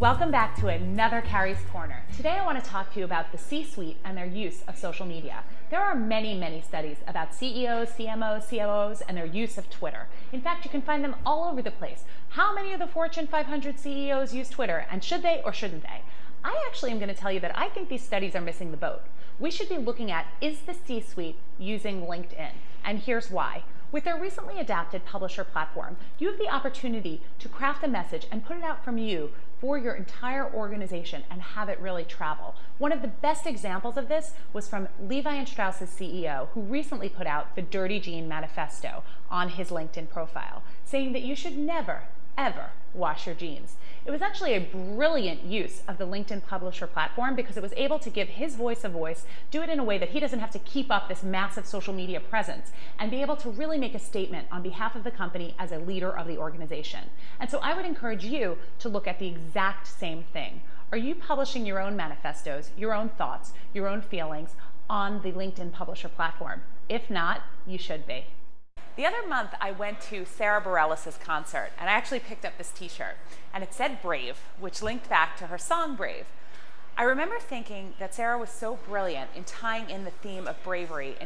Welcome back to another Carrie's Corner. Today I want to talk to you about the C-suite and their use of social media. There are many, many studies about CEOs, CMOs, COOs, and their use of Twitter. In fact, you can find them all over the place. How many of the Fortune 500 CEOs use Twitter, and should they or shouldn't they? I actually am going to tell you that I think these studies are missing the boat. We should be looking at is the C-suite using LinkedIn? And here's why. With their recently adapted publisher platform, you have the opportunity to craft a message and put it out from you for your entire organization and have it really travel. One of the best examples of this was from Levi and Strauss's CEO, who recently put out the Dirty Jean Manifesto on his LinkedIn profile, saying that you should never, ever wash your jeans. It was actually a brilliant use of the LinkedIn publisher platform because it was able to give his voice a voice, do it in a way that he doesn't have to keep up this massive social media presence, and be able to really make a statement on behalf of the company as a leader of the organization. And so I would encourage you to look at the exact same thing. Are you publishing your own manifestos, your own thoughts, your own feelings on the LinkedIn publisher platform? If not, you should be. The other month, I went to Sara Bareilles' concert, and I actually picked up this T-shirt, and it said "Brave," which linked back to her song "Brave." I remember thinking that Sara was so brilliant in tying in the theme of bravery